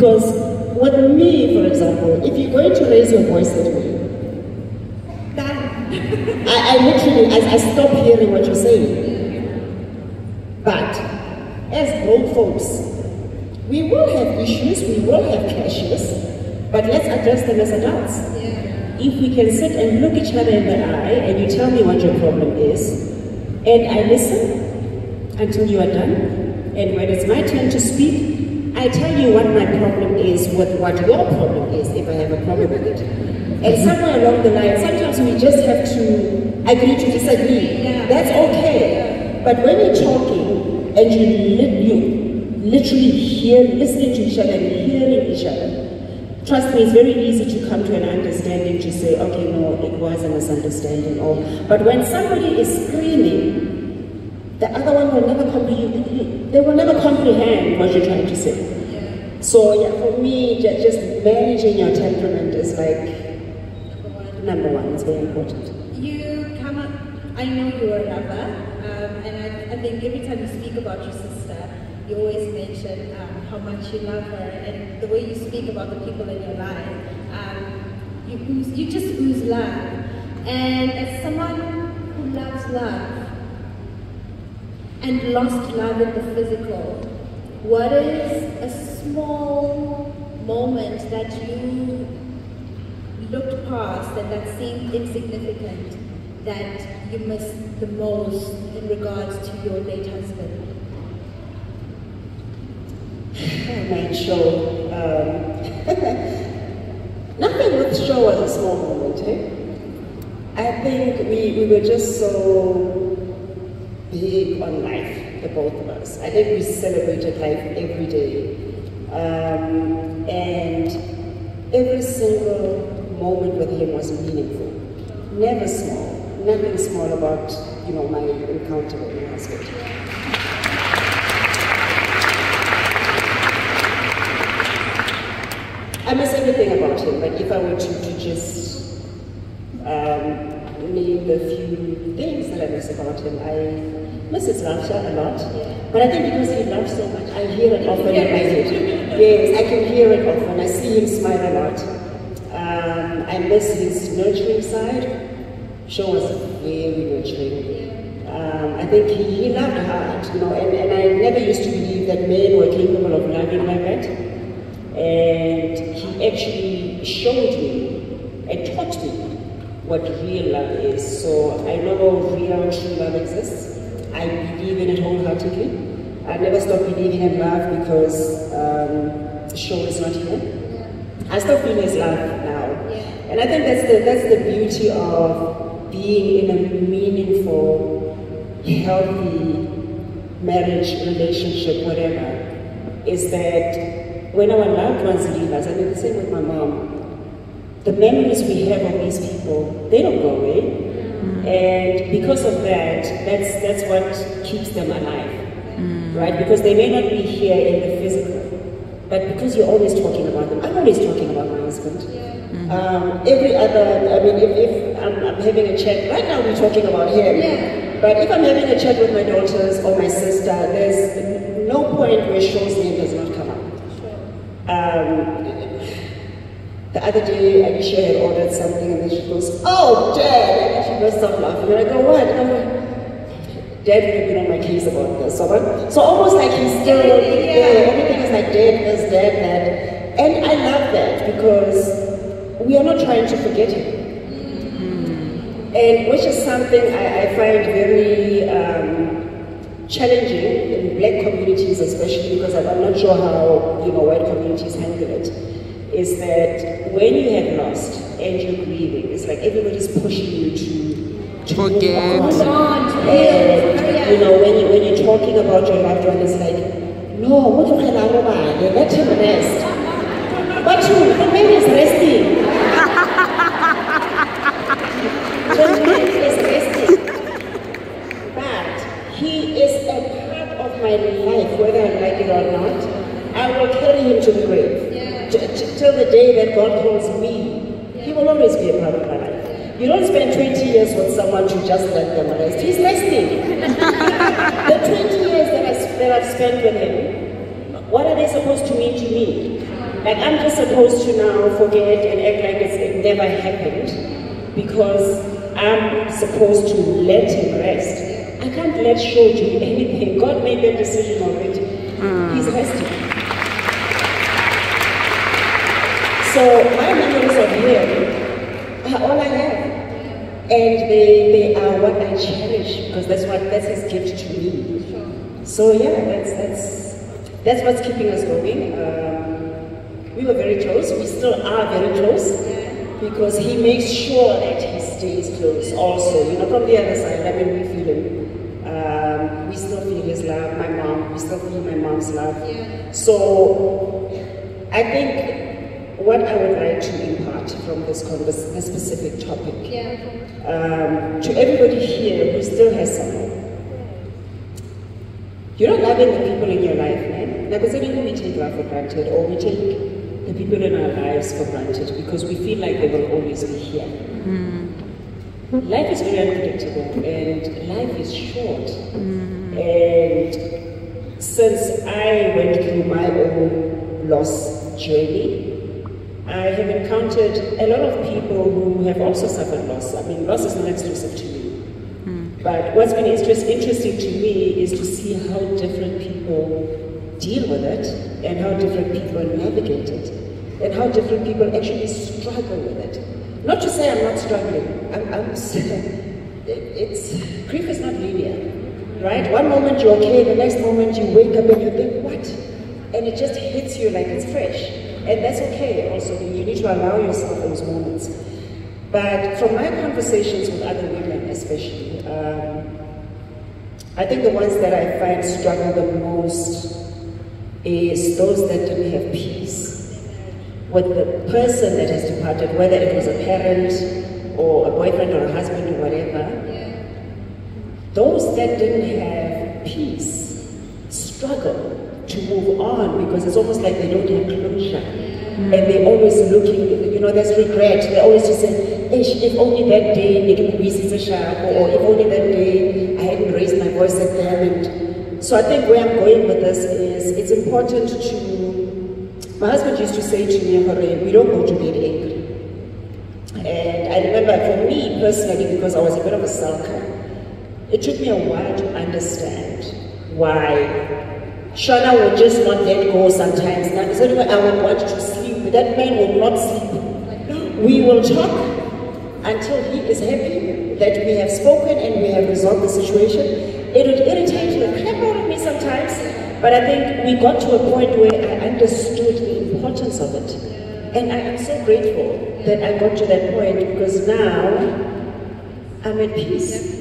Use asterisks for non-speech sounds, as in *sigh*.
Because with me, for example, if you're going to raise your voice at me, I, I literally, I, I stop hearing what you're saying. But as grown folks, we will have issues, we will have clashes, but let's address them as adults. If we can sit and look each other in the eye and you tell me what your problem is, and I listen until you are done, and when it's my turn to speak, I tell you what my problem is with what your problem is, if I have a problem with it. And somewhere along the line, sometimes we just have to agree to disagree. That's okay. But when you're talking and you, you literally hear, listening to each other and hearing each other, trust me, it's very easy to come to an understanding to say, okay, no, it was a misunderstanding. Or, but when somebody is screaming, the other one will never comprehend. They will never comprehend what you're trying to say. So yeah, for me, just managing your temperament is like number one. Number one It's very important. You come up, I know you're a lover, um, and I, I think every time you speak about your sister, you always mention um, how much you love her and the way you speak about the people in your life. Um, you, you just ooze love. And as someone who loves love and lost love in the physical, what is a small moment that you looked past and that seemed insignificant that you miss the most in regards to your late husband? Sho. Um, *laughs* nothing with Sho was a small moment, eh? I think we, we were just so big on life, the both of us. I think we celebrated life every day. Um, and every single moment with him was meaningful. Never small. Nothing small about, you know, my encounter with my husband. I miss everything about him, but if I were to, to just um, name the few things that I miss about him, I miss his laughter a lot. But I think because he laughs so much, I hear it often in my head. Yes, I can hear it often. I see him smile a lot. Um, I miss his nurturing side. Sho was very nurturing. Um, I think he, he loved hard, you know, and, and I never used to believe that men were capable of loving like that. And he actually showed me and taught me what real love is. So I know real true love exists. I believe in it wholeheartedly. I never stop believing in love because um, Sho is not here. I still feel his love now. And I think that's the that's the beauty of being in a meaningful, healthy marriage, relationship, whatever, is that when our loved ones leave us, I mean the same with my mom, the memories we have of these people, they don't go away. And because of that, that's that's what keeps them alive. Right? Because they may not be here in the physical, but because you're always talking about them, I'm always talking about my husband. Um, every other, I mean, if, if I'm, I'm having a chat, right now we're talking about him, but if I'm having a chat with my daughters or my sister, there's no point where Sho's name does not come up. Um, the other day, Alicia had ordered something and then she goes, Oh, Dad! And she bursts out laughing. And I go, What? And I'm like, Dad would have been on my case about this. So, so almost like he's still, yeah, everything is like Dad this, Dad that. And I love that because we are not trying to forget him. And which is something I, I find very um, challenging in black communities especially because I'm I'm not sure how you know white communities handle it, is that when you have lost and you're grieving, it's like everybody's pushing you to, to move Forget. Move on, And you know, when you when you're talking about your loved one, it's like, no, what do you let him rest. But you, the man is resting. *laughs* the man is resting. But he is a part of my life, whether I like it or not. I will carry him to the grave. Till the day that God calls me, he will always be a part of my life. You don't spend 20 years with someone to just let them rest. He's resting. *laughs* the 20 years that, I, that I've spent with him, what are they supposed to mean to me? Like I'm just supposed to now forget and act like it's, it never happened because I'm supposed to let him rest. I can't let Sho do anything. God made that decision already. Hmm. He's resting. So my memories of him are all I have. And they, they are what I cherish because that's what that's his gift to me. So yeah, that's that's that's what's keeping us going. Um, we were very close. We still are very close because he makes sure that he stays close. Also, you know, from the other side, I mean, we feel him. Um, we still feel his love. My mom, we still feel my mom's love. So I think what I would like to impart from this this specific topic um, to everybody here who still has someone. You're not loving the people in your life, man. Like I said, we take love for granted or we take the people in our lives for granted because we feel like they will always be here. Life is very unpredictable and life is short. And since I went through my own loss journey, I have encountered a lot of people who have also suffered loss. I mean, loss is not exclusive to me. Hmm. But what's been interest, interesting to me is to see how different people deal with it and how different people navigate it and how different people actually struggle with it. Not to say I'm not struggling. I'm, I'm it's grief is not linear, right? One moment you're okay, the next moment you wake up and you think, what? And it just hits you like it's fresh. And that's okay also. You need to allow yourself those moments. But from my conversations with other women, especially, um, I think the ones that I find struggle the most is those that didn't have peace with the person that has departed, whether it was a parent or a boyfriend or a husband or whatever. Those that didn't have peace struggle to move on because it's almost like they don't have closure. And they're always looking, you know, there's regret. They always just say, if only that day or oh, if only that day I hadn't raised my voice at them. And so I think where I'm going with this is it's important to. My husband used to say to me, we don't go to bed angry. And I remember for me personally, because I was a bit of a sulker, it took me a while to understand why Shona would just not let go sometimes. Now, so I would want to sleep, that man would not sleep. We will talk until he is happy that we have spoken and we have resolved the situation. It would irritate the crap out of me sometimes, but I think we got to a point where I understood the importance of it. And I am so grateful that I got to that point because now I'm at peace.